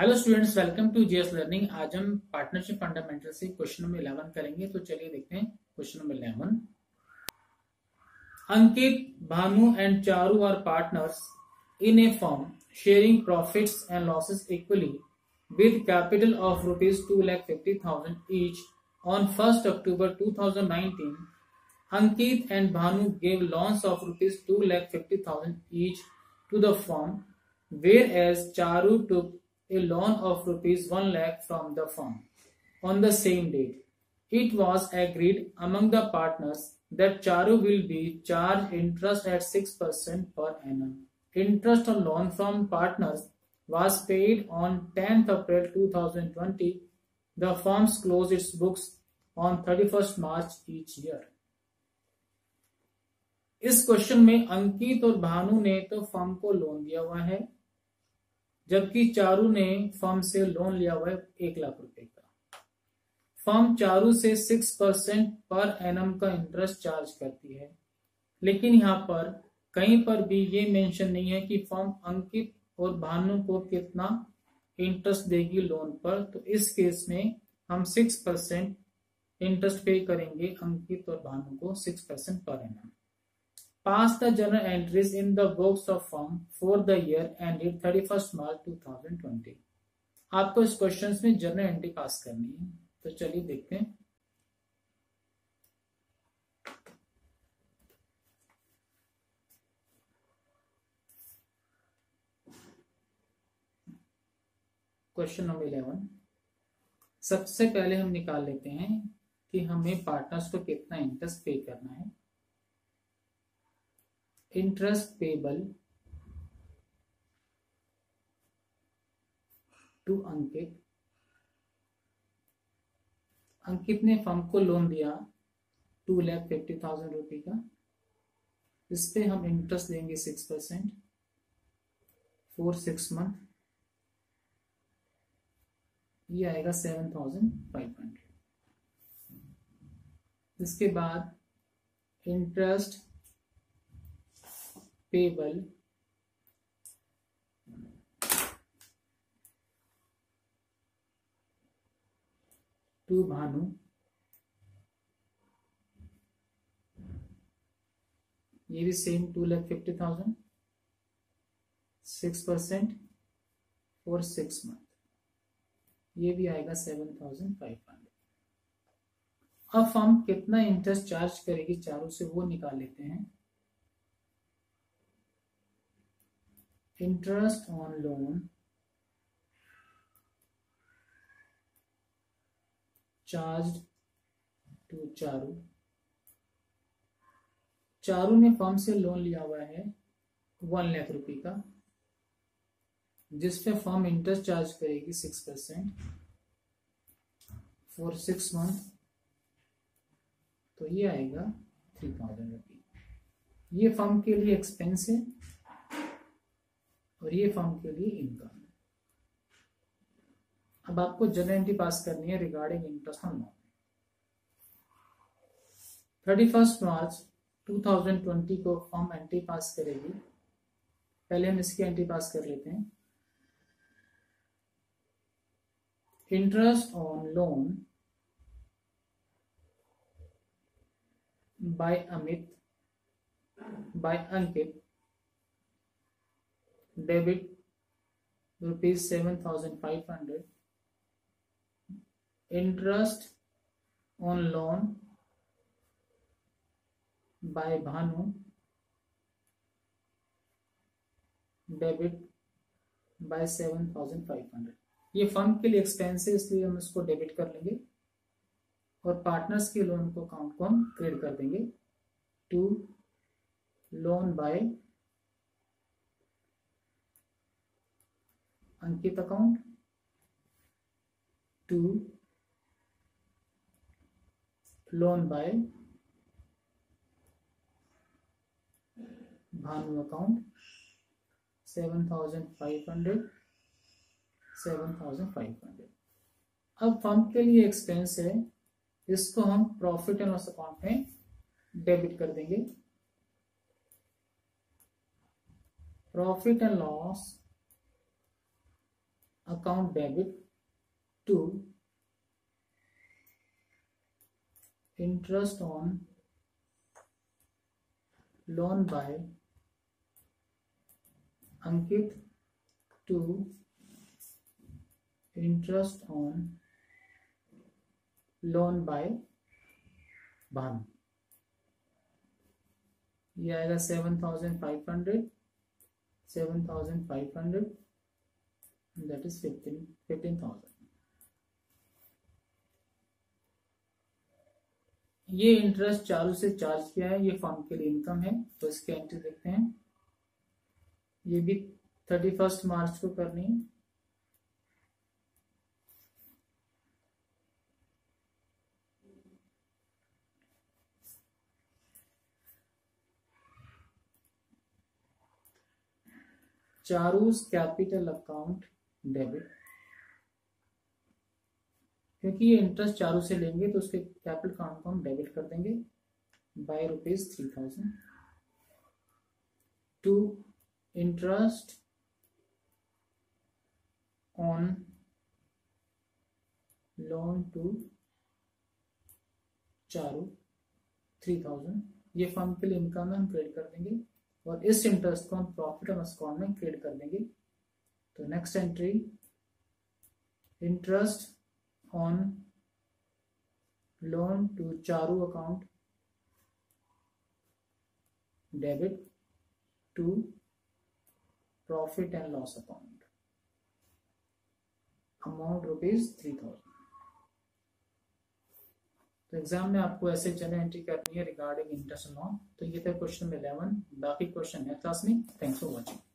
Hello students welcome to GS learning आज हम partnership fundamental से क्वेश्चन नंबर इलेवन करेंगे तो चलिए देखते हैं question number eleven Ankit Bhanu and Charu are partners in a firm sharing profits and losses equally with capital of rupees two lakh fifty thousand each on first October two thousand nineteen Ankit and Bhanu gave loans of rupees 2 lakh 50,000 each to the firm, whereas Charu took a loan of rupees 1 lakh from the firm on the same date. It was agreed among the partners that Charu will be charged interest at 6% per annum. Interest on loan from partners was paid on 10th April 2020. The firms close its books on 31st March each year. इस question में अंकित और भानु ने तो firm को loan दिया हुआ है जबकि चारू ने फर्म से लोन लिया हुआ है एक लाख रुपए का। फर्म चारू से सिक्स परसेंट पर एनम का इंटरेस्ट चार्ज करती है। लेकिन यहाँ पर कहीं पर भी ये मेंशन नहीं है कि फर्म अंकित और भानु को कितना इंटरेस्ट देगी लोन पर। तो इस केस में हम सिक्स परसेंट इंटरेस्ट पे करेंगे अंकित और भानु को six percent per annum. Pass the journal entries in the books of firm for the year ended 31st March 2020. आपको इस क्वेश्चन में जर्नल एंट्री पास करनी है तो चलिए देखते हैं। क्वेश्चन नंबर इलेवन सबसे पहले हम निकाल लेते हैं कि हमें पार्टनर्स को कितना इंटरेस्ट पे करना है। Interest payable to Ankit Ankit ने फर्म को लोन दिया two lakh fifty thousand rupee का। इस पे हम इंटरेस्ट देंगे six percent for six month ये आएगा सेवन थाउज़ेंड फाइव हंड्रेड इसके बाद इंटरेस्ट payable to Bhanu. ये भी same two lakh fifty thousand six percent for six month ये भी आएगा सेवन थाउज़ेंड फाइव हंड्रेड अब फर्म कितना इंटरेस्ट चार्ज करेगी चारों से वो निकाल लेते हैं? Interest on loan, charged to Charu Charu ने फर्म से लोन लिया हुआ है वन लाख रुपए का, जिसपे फर्म इंटरेस्ट चार्ज करेगी six percent for six month तो ये आएगा थ्री थाउज़ेंड रुपी ये फर्म के लिए एक्सपेंस है और ये फॉर्म के लिए इनकम है। अब आपको जनरल एंट्री पास करनी है regarding interest on loan thirty first March 2020 को फॉर्म एंट्री पास करेगी। पहले हम इसकी एंट्री पास कर लेते हैं। Interest on loan by Amit, by Ankit debit rupees 7500 interest on loan by bhanu. Debit by seven thousand five hundred ये फर्म के लिए एक्सपेंस है इसलिए हम इसको डेबिट कर लेंगे और पार्टनर्स के लोन को अकाउंट को हम क्रेडिट कर देंगे to loan by Ankit account to loan by Bhanu account seven thousand five hundred seven thousand five hundred अब फर्म के लिए एक्सपेंस है, इसको हम प्रॉफिट एंड लॉस अकाउंट में डेबिट कर देंगे। Profit and loss account debit to interest on loan by Ankit to interest on loan by Bhan ये आएगा seven thousand five hundred seven thousand five hundred is fifteen fifteen thousand ये interest Charu से charge किया है, ये form के लिए income है तो इसके एंट्री देखते हैं। ये भी थर्टी फ़र्स्ट मार्च को करनी है। चारूस कैपिटल अकाउंट डेबिट क्योंकि ये इंटरेस्ट चारू से लेंगे तो उसके कैपिटल अकाउंट को हम डेबिट कर देंगे। By rupees three thousand to interest on loan to Charu three thousand ये फर्म के लिए इनकम है हम क्रेडिट कर देंगे। और इस इंटरेस्ट को हम प्रॉफिट एंड अकाउंट में क्रिएट कर देंगे। तो next entry interest on loan to Charu account debit to profit and loss account amount rupees three thousand तो एग्ज़ाम में आपको ऐसे जनरल एंट्री करनी है रिगार्डिंग इंटरेस्ट अमाउंट तो ये था क्वेश्चन इलेवन बाकी क्वेश्चन है क्लास में. Thanks for watching